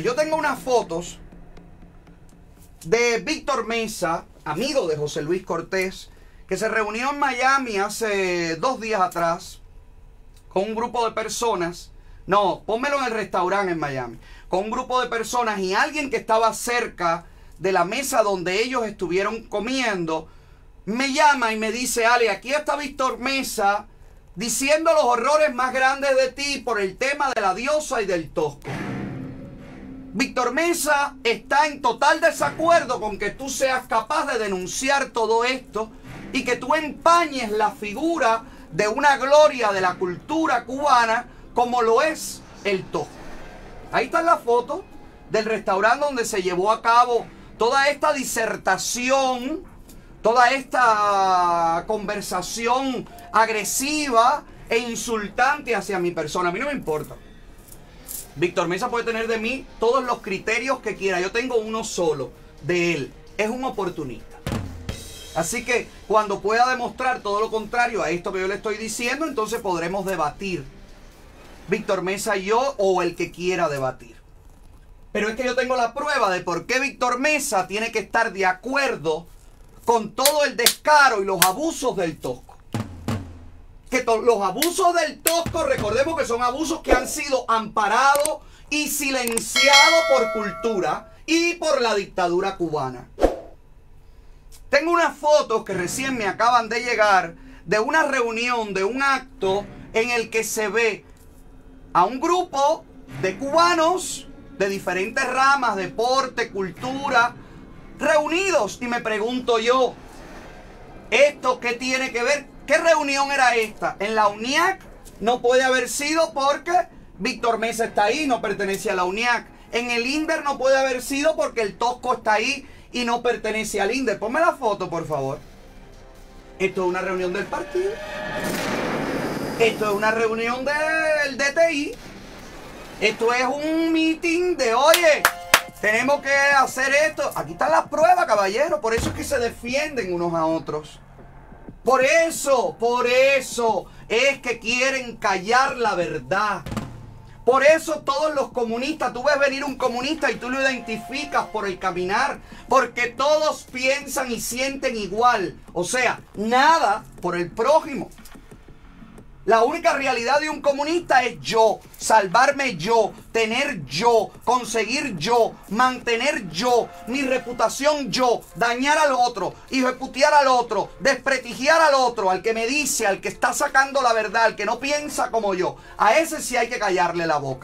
Yo tengo unas fotos de Víctor Mesa, amigo de José Luis Cortés, que se reunió en Miami hace dos días atrás con un grupo de personas. No, pónmelo en el restaurante en Miami. Con un grupo de personas y alguien que estaba cerca de la mesa donde ellos estuvieron comiendo, me llama y me dice, Ale, aquí está Víctor Mesa diciendo los horrores más grandes de ti por el tema de la diosa y del tosco. Víctor Mesa está en total desacuerdo con que tú seas capaz de denunciar todo esto y que tú empañes la figura de una gloria de la cultura cubana como lo es el tosco. Ahí está la foto del restaurante donde se llevó a cabo toda esta disertación, toda esta conversación agresiva e insultante hacia mi persona. A mí no me importa. Víctor Mesa puede tener de mí todos los criterios que quiera. Yo tengo uno solo de él. Es un oportunista. Así que cuando pueda demostrar todo lo contrario a esto que yo le estoy diciendo, entonces podremos debatir. Víctor Mesa y yo o el que quiera debatir. Pero es que yo tengo la prueba de por qué Víctor Mesa tiene que estar de acuerdo con todo el descaro y los abusos del Tosco los abusos del Tosco, recordemos que son abusos que han sido amparados y silenciados por cultura y por la dictadura cubana. Tengo unas fotos que recién me acaban de llegar de una reunión, de un acto en el que se ve a un grupo de cubanos de diferentes ramas, deporte, cultura, reunidos. Y me pregunto yo, ¿esto qué tiene que ver ¿Qué reunión era esta? En la UNIAC no puede haber sido porque Víctor Mesa está ahí, no pertenece a la UNIAC. En el INDER no puede haber sido porque el Tosco está ahí y no pertenece al INDER. Ponme la foto, por favor. Esto es una reunión del partido. Esto es una reunión del DTI. Esto es un meeting de, oye, tenemos que hacer esto. Aquí están las pruebas, caballero. Por eso es que se defienden unos a otros. Por eso, por eso es que quieren callar la verdad. Por eso todos los comunistas, tú ves venir un comunista y tú lo identificas por el caminar, porque todos piensan y sienten igual. O sea, nada por el prójimo. La única realidad de un comunista es yo, salvarme yo, tener yo, conseguir yo, mantener yo, mi reputación yo, dañar al otro, y reputear al otro, desprestigiar al otro, al que me dice, al que está sacando la verdad, al que no piensa como yo. A ese sí hay que callarle la boca.